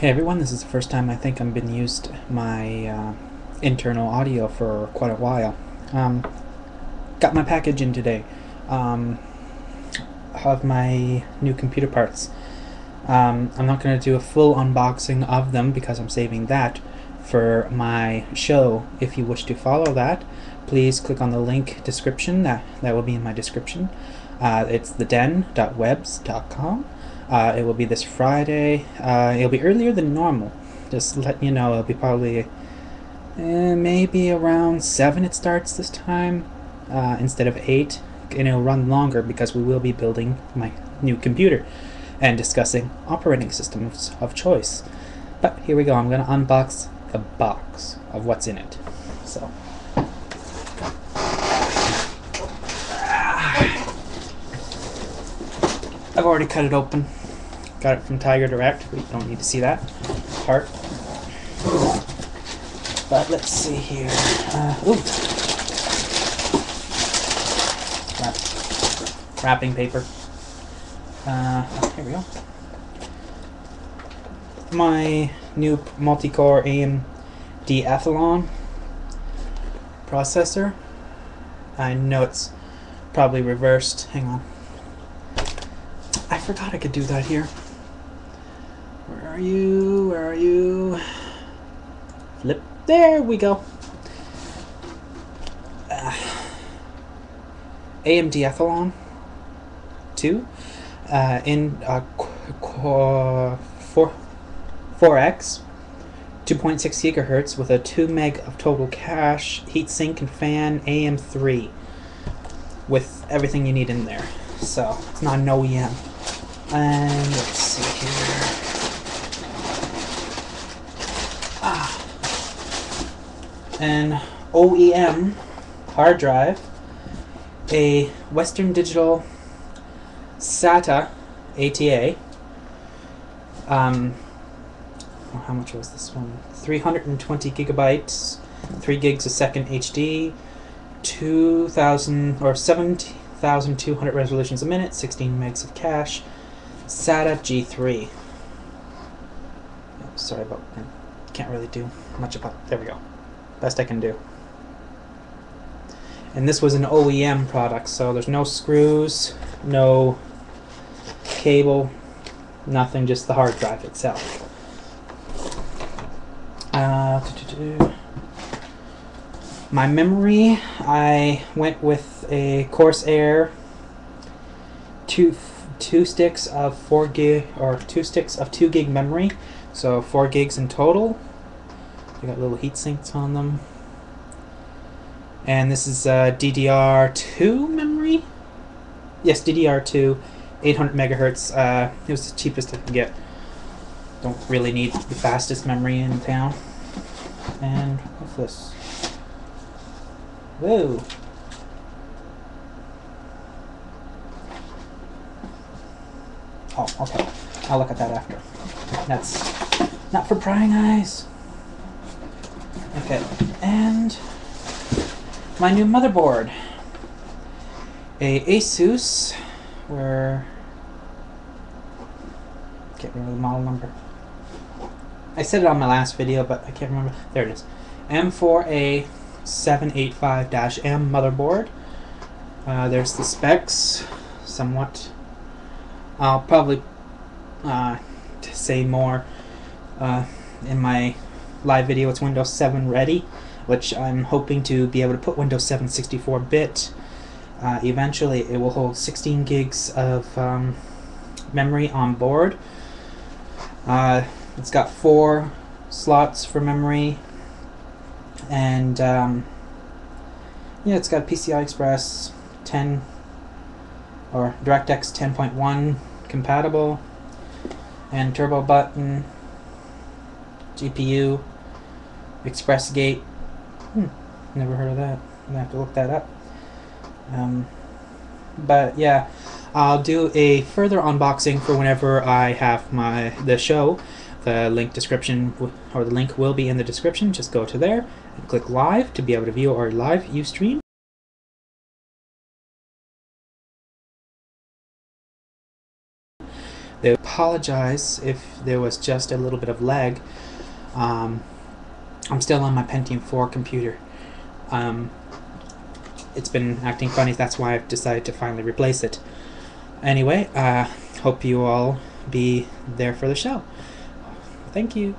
Hey everyone, this is the first time I think I've been used my uh, internal audio for quite a while. Um, got my package in today um, of my new computer parts. Um, I'm not going to do a full unboxing of them because I'm saving that for my show. If you wish to follow that, please click on the link description. That that will be in my description. Uh, it's theden.webs.com. Uh, it will be this Friday. Uh, it'll be earlier than normal. Just let you know, it'll be probably eh, maybe around seven. It starts this time uh, instead of eight, and it'll run longer because we will be building my new computer and discussing operating systems of choice. But here we go. I'm going to unbox the box of what's in it. So. I've already cut it open. Got it from Tiger Direct. We don't need to see that part. But let's see here. Uh, ooh. Wrap. Wrapping paper. Uh, oh, here we go. My new multi-core AMD Athlon processor. I know it's probably reversed. Hang on. I forgot I could do that here. Where are you? Where are you? Flip. There we go. Uh, AMD Athlon 2 uh, in uh, qu- 4, 4x 2.6 gigahertz with a 2 meg of total cache, heatsink and fan, AM3 with everything you need in there. So it's not an OEM. And let's see here. An OEM hard drive, a Western Digital SATA ATA. Um, how much was this one? 320 gigabytes, 3 gigs a second HD, 2,000 or 7,200 resolutions a minute, 16 megs of cache, SATA G3. Oh, sorry about can't really do much about there we go. Best I can do. And this was an OEM product, so there's no screws, no cable, nothing, just the hard drive itself. Uh, my memory, I went with a Corsair two two sticks of four gig or two sticks of two gig memory, so four gigs in total. They got little heat sinks on them. And this is uh, DDR2 memory. Yes, DDR2, 800 megahertz. Uh, it was the cheapest I could get. Don't really need the fastest memory in town. And what's this? Whoa. Oh, okay. I'll look at that after. That's not for prying eyes. Okay, and my new motherboard. A Asus, where can't remember the model number. I said it on my last video, but I can't remember. There it is. M4A785-M motherboard. Uh, there's the specs, somewhat. I'll probably uh, say more uh, in my live video. It's Windows 7 ready, which I'm hoping to be able to put Windows 7 64-bit. Uh, eventually, it will hold 16 gigs of um, memory on board. Uh, it's got four slots for memory, and um, yeah, it's got PCI Express 10 or DirectX 10.1 compatible, and turbo button, GPU, Express Gate. Hmm, never heard of that. I'm gonna have to look that up. Um, but yeah, I'll do a further unboxing for whenever I have my the show. The link description or the link will be in the description. Just go to there and click live to be able to view our live Ustream. They apologize if there was just a little bit of lag. Um, I'm still on my Pentium 4 computer. Um, it's been acting funny, that's why I've decided to finally replace it. Anyway, uh, hope you all be there for the show. Thank you.